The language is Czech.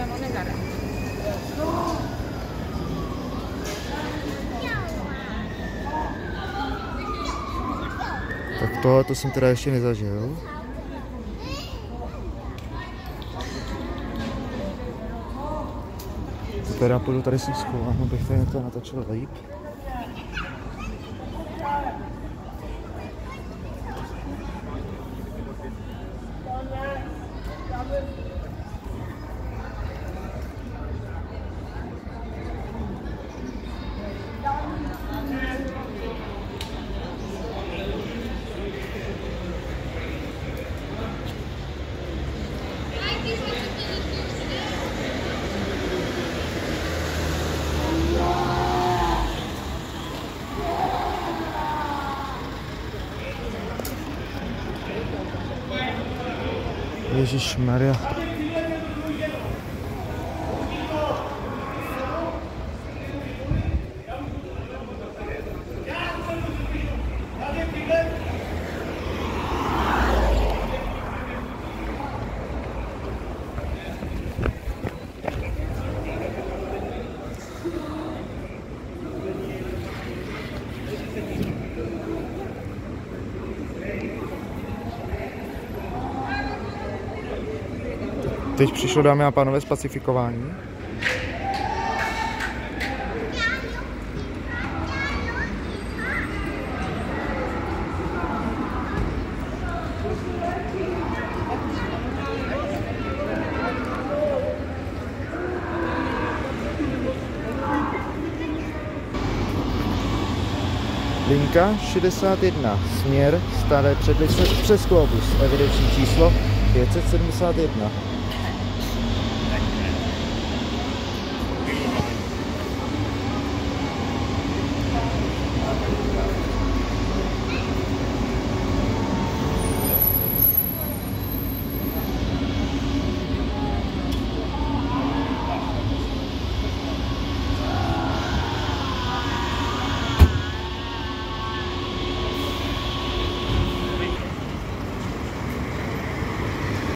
siamo nell'area. Tak tohle to jsem teda ještě nezažil. Teda půjdu tady si schovám, abych tady to natočil líp. Ježíš Maria. Teď přišlo, dámy a pánové, spacifikování. Linka 61, směr staré předlice přes Globus, evidenční číslo 571.